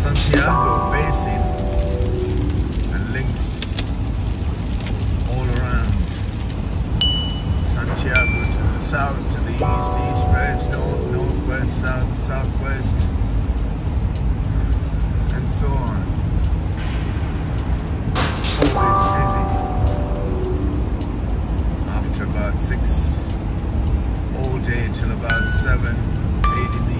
Santiago Basin and links all around Santiago to the south, to the east, east, west, north, northwest, south, southwest, and so on. It's always busy. After about six all day till about seven, eight in the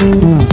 Mm.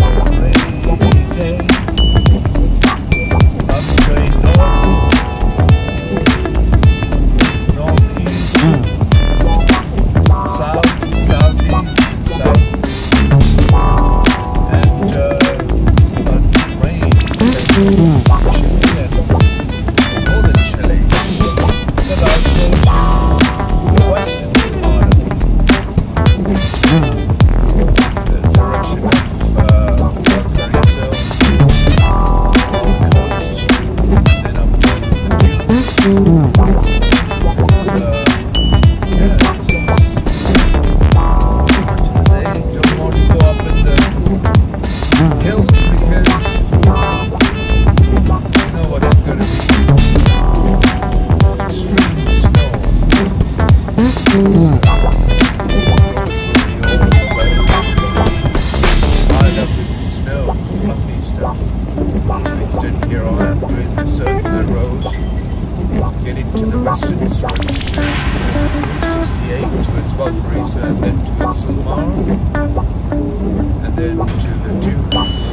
students from 68 to its Valparaiso and then to towards Sulmar and then to the Dunes.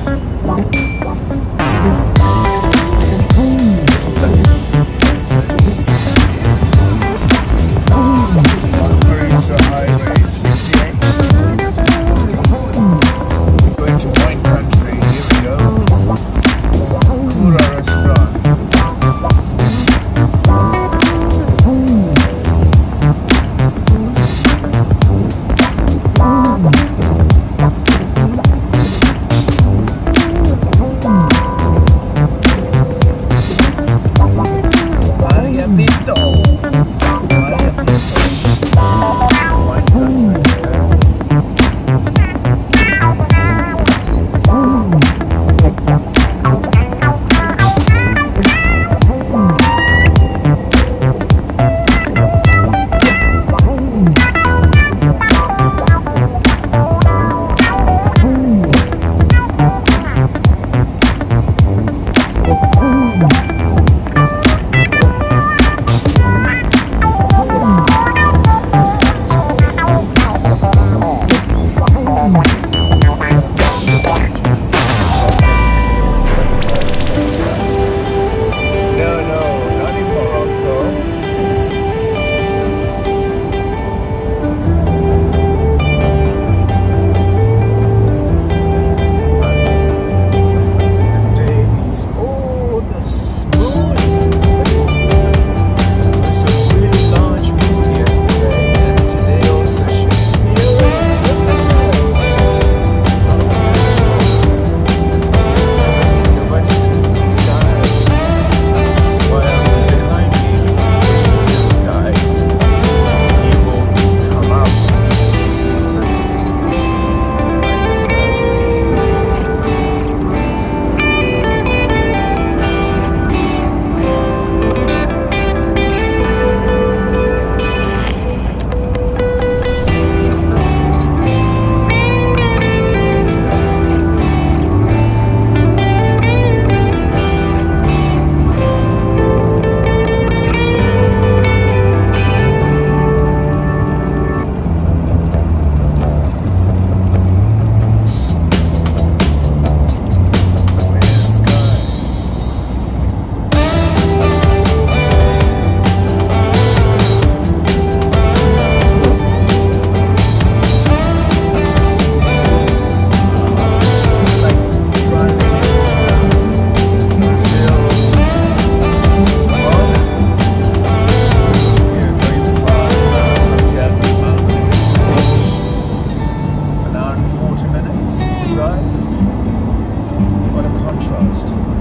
lost.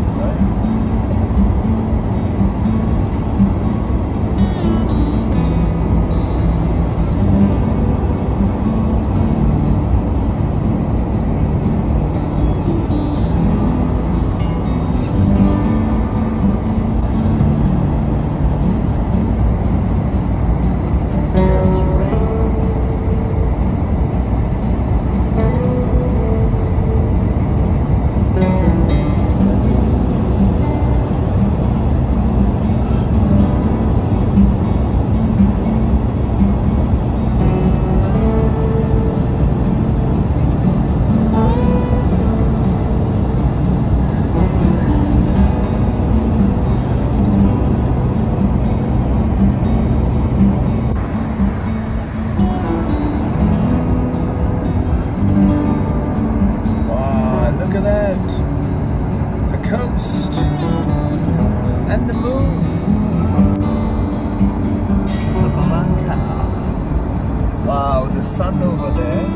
The sun over there.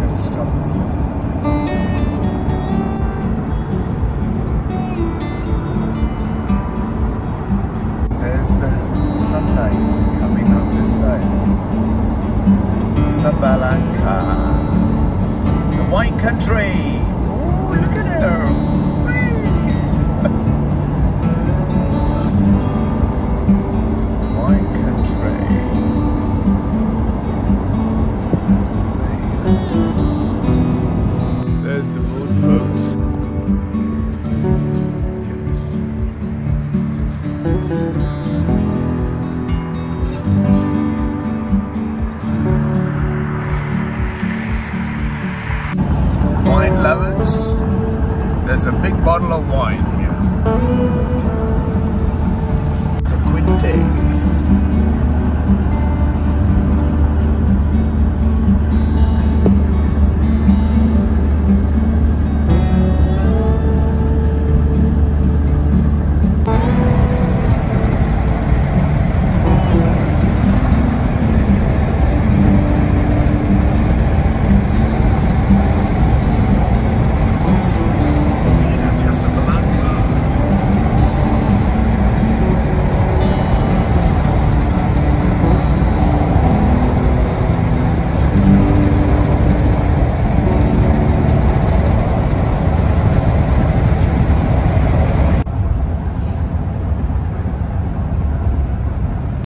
Gotta stop. There's the sunlight coming up this side. Casablanca. The wine country. Oh, look at her. there's a big bottle of wine here. It's a Quinte.